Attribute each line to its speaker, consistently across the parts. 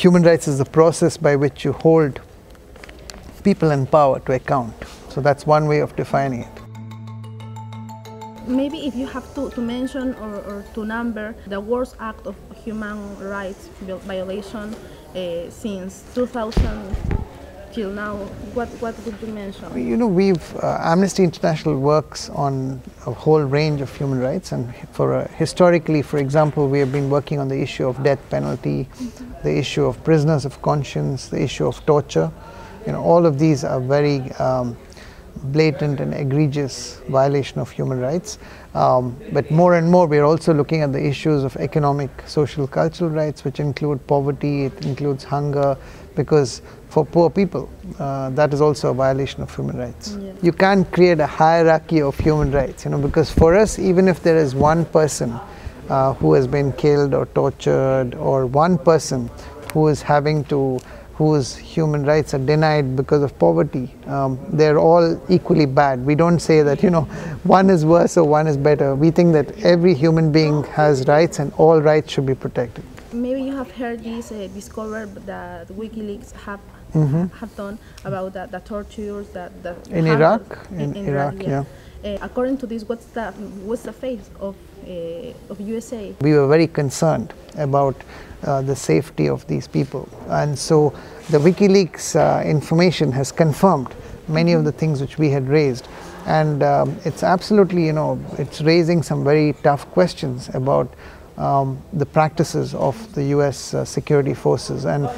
Speaker 1: human rights is the process by which you hold people in power to account. So that's one way of defining it.
Speaker 2: Maybe if you have to, to mention or, or to number the worst act of human rights violation uh, since 2000 till now, what, what would you mention?
Speaker 1: You know, we've, uh, Amnesty International works on a whole range of human rights and for uh, historically, for example, we have been working on the issue of death penalty, mm -hmm. The issue of prisoners of conscience, the issue of torture. You know, all of these are very um, blatant and egregious violation of human rights. Um, but more and more, we're also looking at the issues of economic, social, cultural rights, which include poverty, it includes hunger, because for poor people, uh, that is also a violation of human rights. Yeah. You can't create a hierarchy of human rights, you know, because for us, even if there is one person uh, who has been killed or tortured, or one person who is having to whose human rights are denied because of poverty. Um, they're all equally bad. We don't say that, you know, one is worse or one is better. We think that every human being has rights and all rights should be protected.
Speaker 2: Maybe you have heard this uh, that WikiLeaks have mm -hmm. have done about the, the tortures that, that
Speaker 1: in Iraq, in, in Iraq, Iraq yeah.
Speaker 2: yeah. Uh, according to this, what's the what's the fate of uh, of USA?
Speaker 1: We were very concerned about uh, the safety of these people. And so the WikiLeaks uh, information has confirmed many of the things which we had raised. And um, it's absolutely, you know, it's raising some very tough questions about um, the practices of the US uh, security forces. And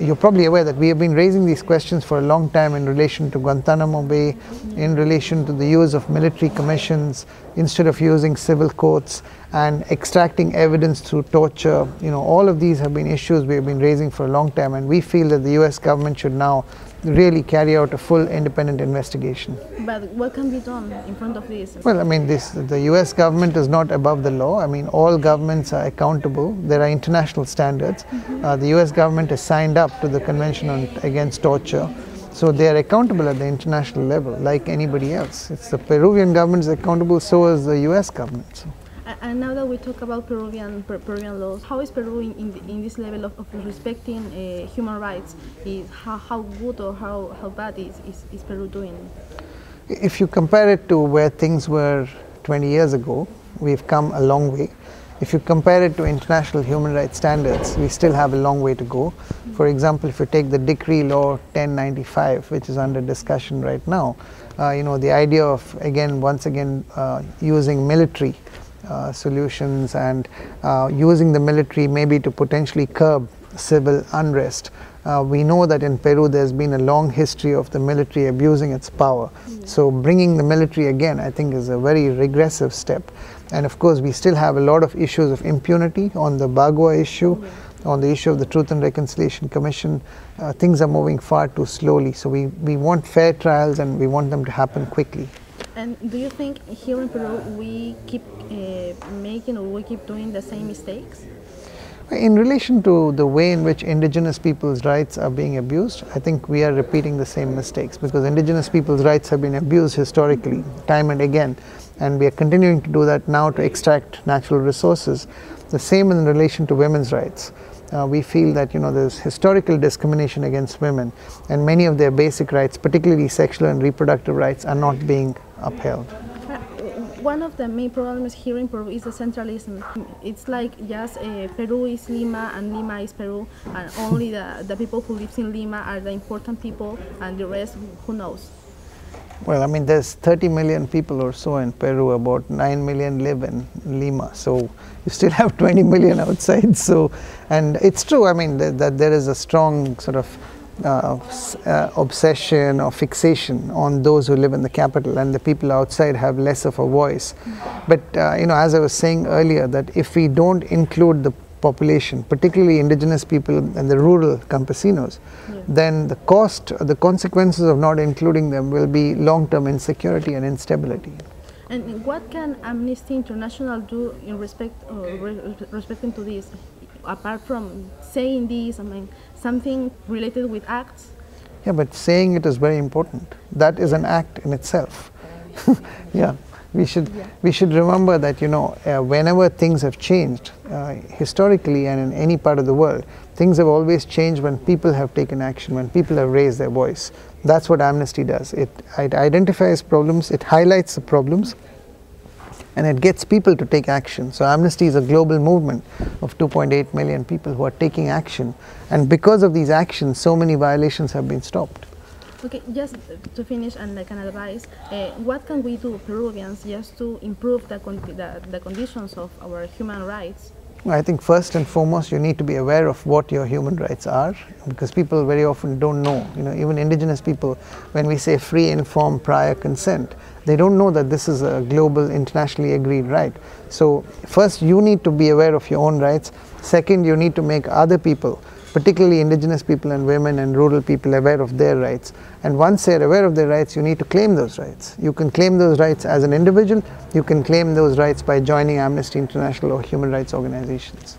Speaker 1: you're probably aware that we have been raising these questions for a long time in relation to Guantanamo Bay, in relation to the use of military commissions instead of using civil courts and extracting evidence through torture. You know, all of these have been issues we have been raising for a long time and we feel that the US government should now really carry out a full independent investigation.
Speaker 2: But what can be done in front of this?
Speaker 1: Well, I mean, this the U.S. government is not above the law. I mean, all governments are accountable. There are international standards. Mm -hmm. uh, the U.S. government has signed up to the Convention on, Against Torture. So they are accountable at the international level, like anybody else. It's the Peruvian government is accountable, so is the U.S. government. So.
Speaker 2: And now that we talk about Peruvian per Peruvian laws, how is Peru in, in, this level of, of respecting uh, human rights? Is how, how good or how, how bad is, is, is Peru doing?
Speaker 1: If you compare it to where things were 20 years ago, we've come a long way. If you compare it to international human rights standards, we still have a long way to go. For example, if you take the Decree Law 1095, which is under discussion right now, uh, you know, the idea of, again, once again, uh, using military solutions and uh, using the military maybe to potentially curb civil unrest. Uh, we know that in Peru there's been a long history of the military abusing its power. So bringing the military again I think is a very regressive step. And of course we still have a lot of issues of impunity on the Bagua issue, on the issue of the Truth and Reconciliation Commission. Uh, things are moving far too slowly. So we, we want fair trials and we want them to happen quickly.
Speaker 2: And do you think here in Peru we keep uh, making or we keep doing the same mistakes?
Speaker 1: In relation to the way in which indigenous people's rights are being abused, I think we are repeating the same mistakes because indigenous people's rights have been abused historically, time and again, and we are continuing to do that now to extract natural resources. The same in relation to women's rights. Uh, we feel that you know there's historical discrimination against women and many of their basic rights, particularly sexual and reproductive rights, are not being upheld
Speaker 2: one of the main problems here in Peru is the centralism. It's like just uh, Peru is Lima and Lima is Peru, and only the, the people who live in Lima are the important people, and the rest, who knows?
Speaker 1: Well, I mean, there's 30 million people or so in Peru, about 9 million live in Lima, so you still have 20 million outside. So, and it's true, I mean, that, that there is a strong sort of uh, uh, obsession or fixation on those who live in the capital and the people outside have less of a voice. But uh, you know, as I was saying earlier, that if we don't include the population, particularly indigenous people and the rural campesinos, yeah. then the cost, the consequences of not including them will be long-term insecurity and instability.
Speaker 2: And what can Amnesty International do in respect, uh, re respecting to this, apart from saying this? I mean, something related with acts?
Speaker 1: Yeah, but saying it is very important. That is an act in itself. yeah. We should
Speaker 2: Yeah.
Speaker 1: we should remember that you know uh, whenever things have changed uh, historically and in any part of the world, things have always changed when people have taken action, when people have raised their voice. That's what Amnesty does. It, it identifies problems, it highlights the problems, and it gets people to take action. So Amnesty is a global movement of 2.8 million people who are taking action, and because of these actions, so many violations have been stopped.
Speaker 2: Okay, just to finish and like an advice, uh, what can we do, Peruvians, just to improve the, con- the, the conditions of our human rights?
Speaker 1: Well, I think first and foremost you need to be aware of what your human rights are because people very often don't know. You know, even indigenous people, when we say free, informed, prior consent, they don't know that this is a global, internationally agreed right. So, first you need to be aware of your own rights. Second, you need to make other people, particularly indigenous people and women and rural people, aware of their rights. And once they're aware of their rights, you need to claim those rights. You can claim those rights as an individual, you can claim those rights by joining Amnesty International or human rights organizations.